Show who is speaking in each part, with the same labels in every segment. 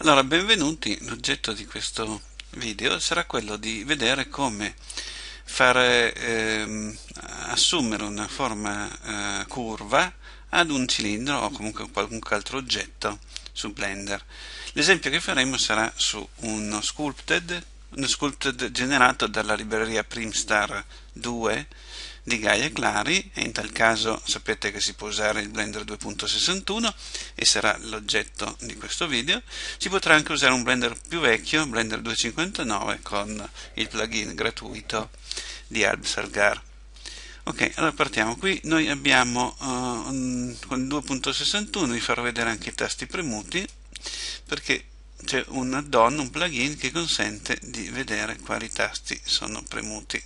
Speaker 1: Allora, benvenuti. L'oggetto di questo video sarà quello di vedere come fare ehm, assumere una forma eh, curva ad un cilindro o comunque qualunque altro oggetto su Blender. L'esempio che faremo sarà su uno sculpted, uno sculpted generato dalla libreria Primstar 2 di Gaia Clari e in tal caso sapete che si può usare il Blender 2.61 e sarà l'oggetto di questo video. Si potrà anche usare un Blender più vecchio, Blender 2.59 con il plugin gratuito di Alb. Ok, allora partiamo. Qui noi abbiamo uh, un, con il 2.61 vi farò vedere anche i tasti premuti perché c'è un add-on, un plugin che consente di vedere quali tasti sono premuti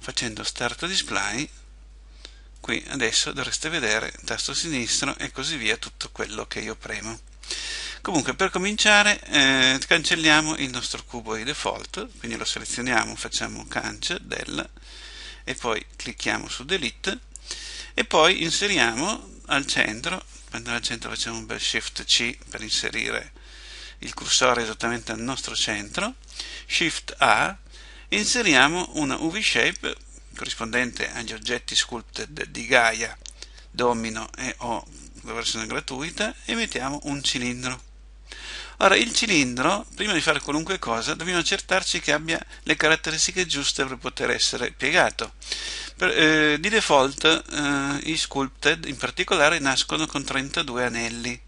Speaker 1: facendo start display qui adesso dovreste vedere tasto sinistro e così via tutto quello che io premo. Comunque per cominciare eh, cancelliamo il nostro cubo di default quindi lo selezioniamo facciamo cancel del e poi clicchiamo su delete e poi inseriamo al centro quando al centro facciamo un bel shift C per inserire il cursore esattamente al nostro centro shift A inseriamo una UV shape corrispondente agli oggetti sculpted di Gaia, Domino e o la versione gratuita e mettiamo un cilindro. Ora, il cilindro, prima di fare qualunque cosa, dobbiamo accertarci che abbia le caratteristiche giuste per poter essere piegato. Per, eh, di default, eh, i sculpted in particolare nascono con 32 anelli.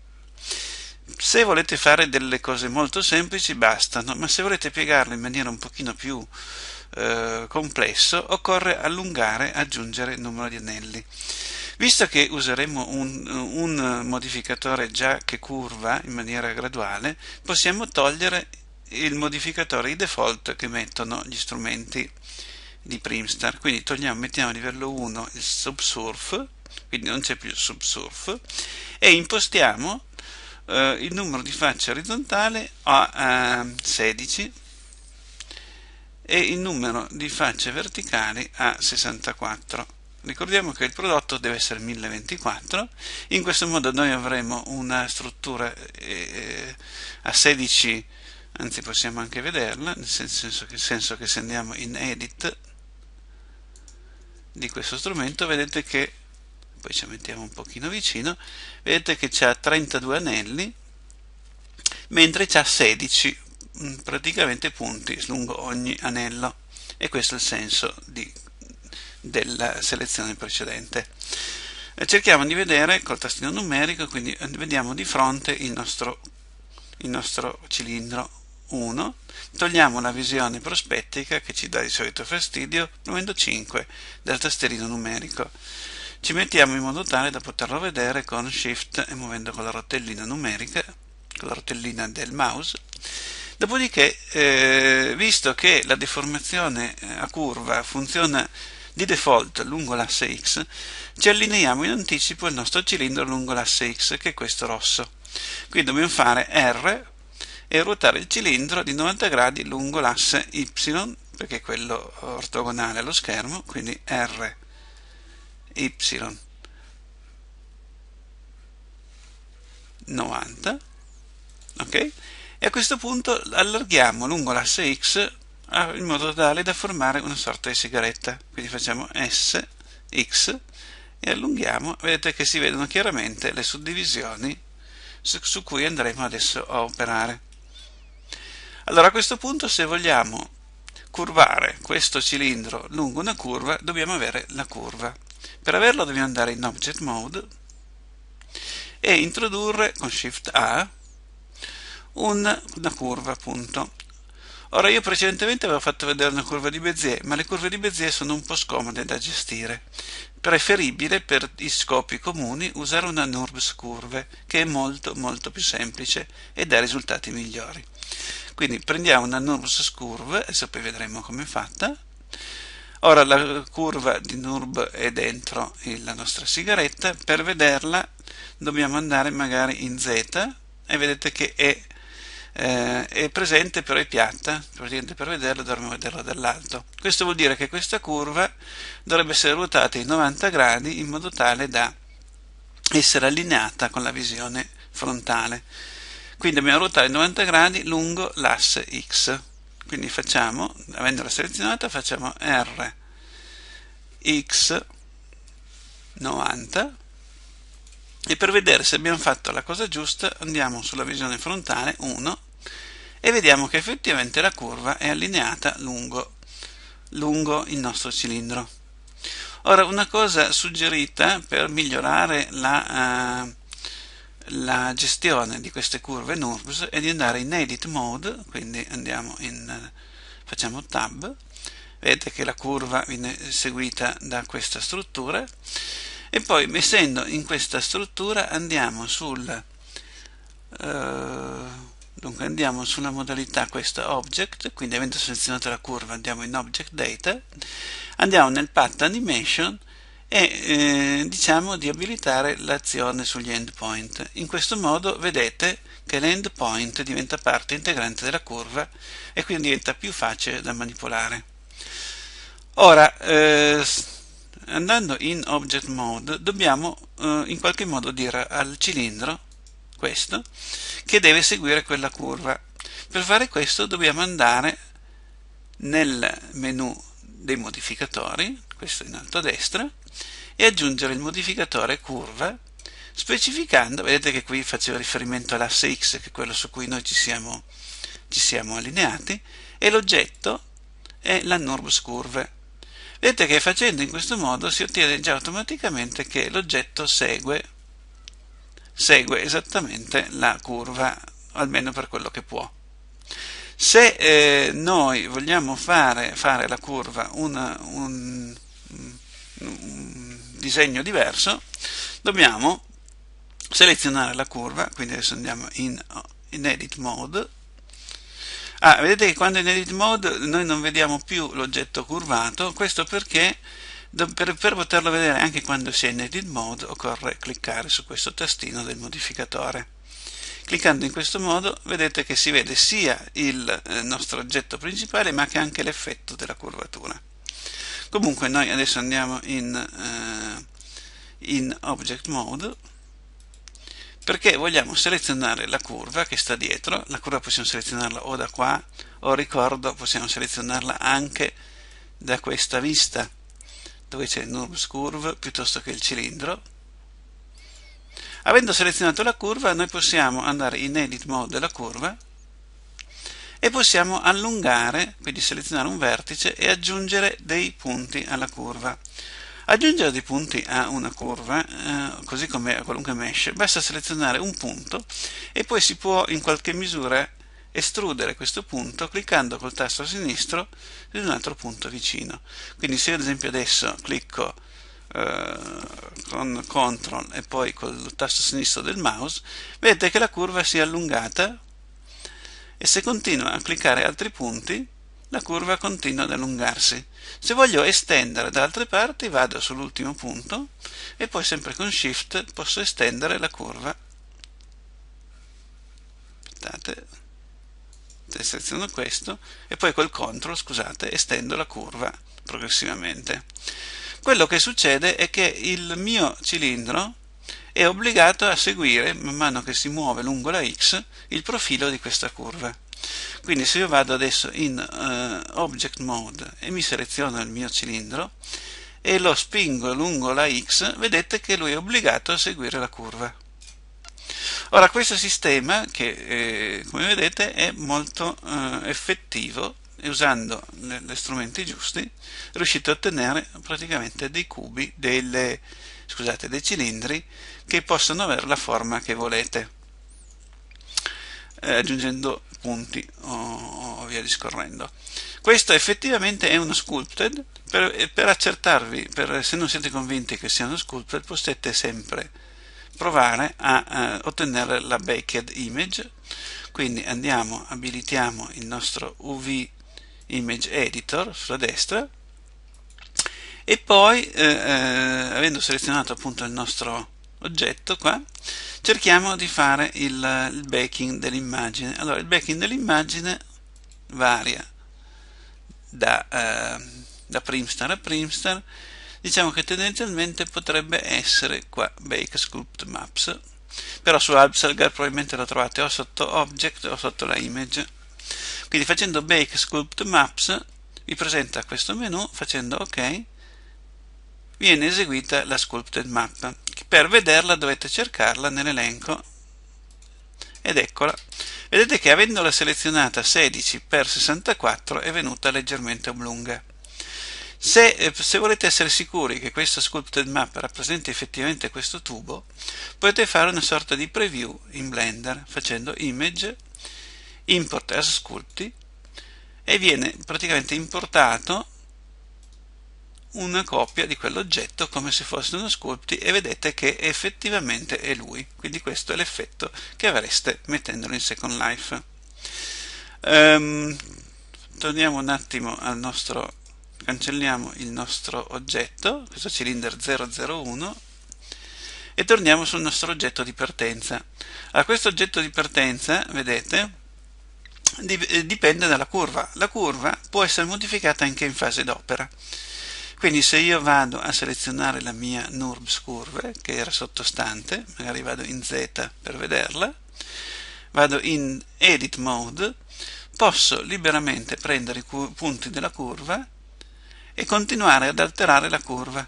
Speaker 1: Se volete fare delle cose molto semplici bastano, ma se volete piegarlo in maniera un pochino più eh, complesso, occorre allungare, aggiungere il numero di anelli. Visto che useremo un, un modificatore già che curva in maniera graduale, possiamo togliere il modificatore di default che mettono gli strumenti di Primstar. Quindi togliamo, mettiamo a livello 1 il subsurf, quindi non c'è più il subsurf, e impostiamo eh, il numero di facce orizzontale a eh, 16 e il numero di facce verticali a 64. Ricordiamo che il prodotto deve essere 1024, in questo modo noi avremo una struttura eh, a 16, anzi possiamo anche vederla, nel senso che, senso che se andiamo in edit di questo strumento vedete che poi ci mettiamo un pochino vicino, vedete che c'ha 32 anelli, mentre c'ha 16 mm, praticamente punti lungo ogni anello. E questo è il senso di, della selezione precedente. Cerchiamo di vedere col tastino numerico, quindi vediamo di fronte il nostro, il nostro cilindro. 1, togliamo la visione prospettica che ci dà di solito fastidio, premendo 5 del tastierino numerico ci mettiamo in modo tale da poterlo vedere con shift e muovendo con la rotellina numerica con la rotellina del mouse. Dopodiché eh, visto che la deformazione eh, a curva funziona di default lungo l'asse X ci allineiamo in anticipo il nostro cilindro lungo l'asse X che è questo rosso. Quindi dobbiamo fare R e ruotare il cilindro di 90 gradi lungo l'asse Y perché è quello ortogonale allo schermo quindi R y. 90 ok? E a questo punto allarghiamo lungo l'asse x in modo tale da formare una sorta di sigaretta. Quindi facciamo s x e allunghiamo. Vedete che si vedono chiaramente le suddivisioni su, su cui andremo adesso a operare. Allora a questo punto se vogliamo curvare questo cilindro lungo una curva dobbiamo avere la curva per averlo dobbiamo andare in Object Mode e introdurre con Shift A una, curva appunto. Ora io precedentemente avevo fatto vedere una curva di Bezier, ma le curve di Bezier sono un po' scomode da gestire. Preferibile per i scopi comuni usare una NURBS curve, che è molto molto più semplice e dà risultati migliori. Quindi prendiamo una NURBS curve, adesso poi vedremo come è fatta, Ora la curva di NURB è dentro la nostra sigaretta, per vederla dobbiamo andare magari in Z e vedete che è, eh, è presente però è piatta, praticamente per vederla dovremmo vederla dall'alto. Questo vuol dire che questa curva dovrebbe essere ruotata in 90 gradi in modo tale da essere allineata con la visione frontale. quindi dobbiamo ruotare 90 gradi lungo l'asse x quindi facciamo avendola selezionata facciamo r x 90 e per vedere se abbiamo fatto la cosa giusta andiamo sulla visione frontale 1 e vediamo che effettivamente la curva è allineata lungo, lungo il nostro cilindro. Ora una cosa suggerita per migliorare la, uh, la gestione di queste curve NURBS è di andare in Edit Mode, quindi in, facciamo Tab, vedete che la curva viene seguita da questa struttura e poi essendo in questa struttura andiamo sul uh, dunque andiamo sulla modalità questa object quindi avendo selezionato la curva andiamo in object data andiamo nel path animation e eh, diciamo di abilitare l'azione sugli endpoint. In questo modo vedete che l'endpoint diventa parte integrante della curva e quindi diventa più facile da manipolare. Ora eh, andando in object mode dobbiamo eh, in qualche modo dire al cilindro questo che deve seguire quella curva. Per fare questo dobbiamo andare nel menu dei modificatori questo in alto a destra e aggiungere il modificatore curva specificando vedete che qui faceva riferimento all'asse x che è quello su cui noi ci siamo, ci siamo allineati e l'oggetto è la NURBS curve Vedete che facendo in questo modo si ottiene già automaticamente che l'oggetto segue, segue esattamente la curva, almeno per quello che può. Se eh, noi vogliamo fare, fare la curva una, un, un disegno diverso, dobbiamo selezionare la curva, quindi adesso andiamo in, in Edit Mode, Ah, vedete che quando in edit mode noi non vediamo più l'oggetto curvato, questo perché per, per, poterlo vedere anche quando si è in edit mode occorre cliccare su questo tastino del modificatore. Cliccando in questo modo vedete che si vede sia il eh, nostro oggetto principale ma che anche l'effetto della curvatura. Comunque noi adesso andiamo in, eh, in object mode perché vogliamo selezionare la curva che sta dietro, la curva possiamo selezionarla o da qua o ricordo possiamo selezionarla anche da questa vista dove c'è il NURBS curve piuttosto che il cilindro. Avendo selezionato la curva noi possiamo andare in edit mode della curva e possiamo allungare, quindi selezionare un vertice e aggiungere dei punti alla curva. Aggiungere dei punti a una curva, eh, così come a qualunque mesh, basta selezionare un punto e poi si può in qualche misura estrudere questo punto cliccando col tasto sinistro di un altro punto vicino. Quindi se io ad esempio adesso clicco con CTRL e poi col tasto sinistro del mouse, vedete che la curva si è allungata e se continuo a cliccare altri punti la curva continua ad allungarsi. Se voglio estendere da altre parti vado sull'ultimo punto e poi sempre con Shift posso estendere la curva. Aspettate, seleziono questo e poi col CTRL, scusate, estendo la curva progressivamente. Quello che succede è che il mio cilindro è obbligato a seguire, man mano che si muove lungo la X, il profilo di questa curva. Quindi se io vado adesso in uh, Object Mode e mi seleziono il mio cilindro e lo spingo lungo la X, vedete che lui è obbligato a seguire la curva. Ora questo sistema, che eh, come vedete è molto eh, effettivo usando gli strumenti giusti riuscite a ottenere praticamente dei cubi, delle, scusate, dei cilindri che possono avere la forma che volete eh, aggiungendo punti o, o, via discorrendo. Questo effettivamente è uno sculpted, per, per accertarvi, per, se non siete convinti che sia uno sculpted, potete sempre provare a, a ottenere la baked image, quindi andiamo, abilitiamo il nostro UV image editor sulla destra. E poi eh, eh, avendo selezionato appunto il nostro oggetto qua cerchiamo di fare il, il backing dell'immagine. Allora il backing dell'immagine varia da, eh, da Primstar a Primstar. Diciamo che tendenzialmente potrebbe essere qua Bake Sculpt Maps. Però su AlpSalgar probabilmente lo trovate o sotto Object o sotto la Image. Quindi facendo Bake Sculpt Maps vi presenta questo menu, facendo OK viene eseguita la Sculpted Map. Per vederla dovete cercarla nell'elenco ed eccola. Vedete che avendola selezionata 16 x 64 è venuta leggermente oblunga. Se, eh, se, volete essere sicuri che questa sculpted map rappresenti effettivamente questo tubo, potete fare una sorta di preview in Blender facendo image, import as sculpti e viene praticamente importato una copia di quell'oggetto come se fosse uno sculpti e vedete che effettivamente è lui. Quindi questo è l'effetto che avreste mettendolo in Second Life. Um, torniamo un attimo al nostro cancelliamo il nostro oggetto, questo cylinder 001 e torniamo sul nostro oggetto di partenza. A questo oggetto di partenza, vedete, dipende dalla curva. La curva può essere modificata anche in fase d'opera. Quindi se io vado a selezionare la mia NURBS curve, che era sottostante, magari vado in Z per vederla, vado in Edit Mode, posso liberamente prendere i punti della curva e continuare ad alterare la curva.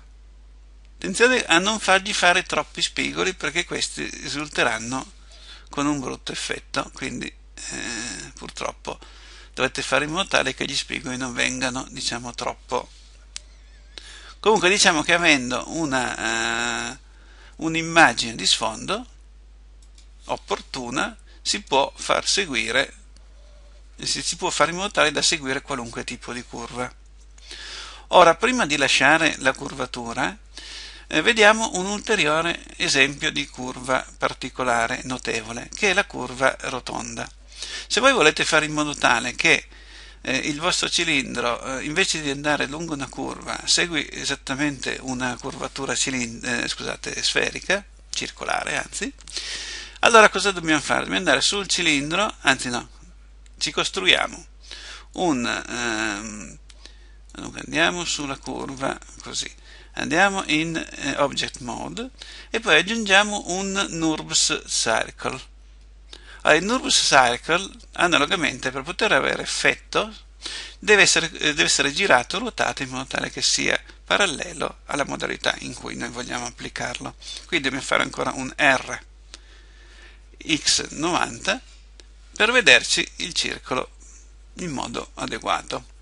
Speaker 1: Attenzione a non fargli fare troppi spigoli perché questi risulteranno con un brutto effetto, quindi eh, purtroppo dovete fare in modo tale che gli spigoli non vengano diciamo troppo. Comunque diciamo che avendo una, uh, un'immagine di sfondo opportuna si può far seguire si può fare in modo tale da seguire qualunque tipo di curva. Ora, prima di lasciare la curvatura, eh, vediamo un ulteriore esempio di curva particolare, notevole, che è la curva rotonda. Se voi volete fare in modo tale che eh, il vostro cilindro, eh, invece di andare lungo una curva, segui esattamente una curvatura eh, scusate, sferica, circolare anzi, allora cosa dobbiamo fare? Dobbiamo andare sul cilindro, anzi no, ci costruiamo un... Ehm, andiamo sulla curva così, andiamo in eh, Object Mode e poi aggiungiamo un NURBS Circle. Il NURBS Circle, analogamente, per poter avere effetto, deve essere, eh, deve essere girato, ruotato in modo tale che sia parallelo alla modalità in cui noi vogliamo applicarlo. Quindi dobbiamo fare ancora un R x90 per vederci il circolo in modo adeguato.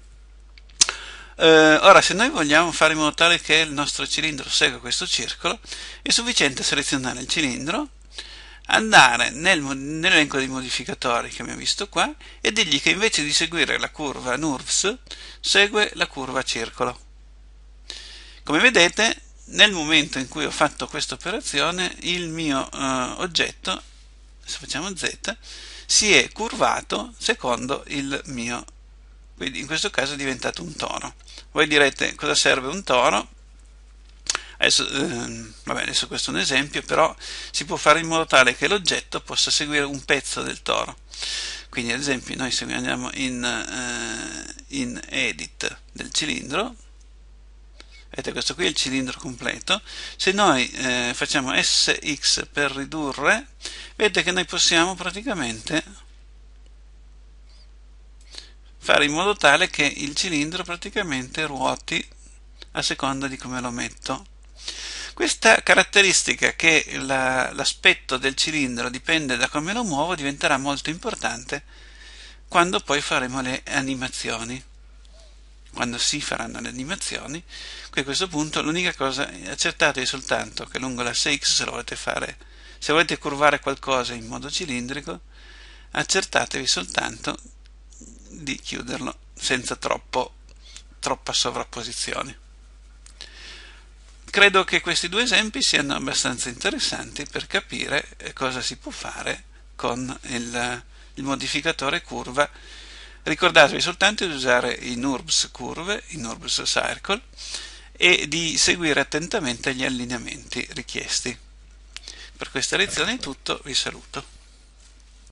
Speaker 1: Eh, ora, se noi vogliamo fare in modo tale che il nostro cilindro segua questo circolo, è sufficiente selezionare il cilindro, andare nel, nell'elenco dei modificatori che abbiamo visto qua e dirgli che invece di seguire la curva NURVS segue la curva circolo. Come vedete, nel momento in cui ho fatto questa operazione, il mio eh, oggetto, se facciamo Z, si è curvato secondo il mio quindi in questo caso è diventato un toro. Voi direte cosa serve un toro? Adesso, eh, vabbè, adesso questo è un esempio, però si può fare in modo tale che l'oggetto possa seguire un pezzo del toro. Quindi ad esempio noi se andiamo in, eh, in edit del cilindro, vedete questo qui è il cilindro completo, se noi eh, facciamo SX per ridurre, vedete che noi possiamo praticamente fare in modo tale che il cilindro praticamente ruoti a seconda di come lo metto. Questa caratteristica che la, l'aspetto del cilindro dipende da come lo muovo diventerà molto importante quando poi faremo le animazioni. Quando si faranno le animazioni, a questo punto l'unica cosa, accertatevi soltanto che lungo l'asse X se lo volete fare, se volete curvare qualcosa in modo cilindrico, accertatevi soltanto di chiuderlo senza troppo, troppa sovrapposizione. Credo che questi due esempi siano abbastanza interessanti per capire eh, cosa si può fare con il, il modificatore curva. Ricordatevi soltanto di usare i NURBS curve, i NURBS circle e di seguire attentamente gli allineamenti richiesti. Per questa lezione è tutto, vi saluto.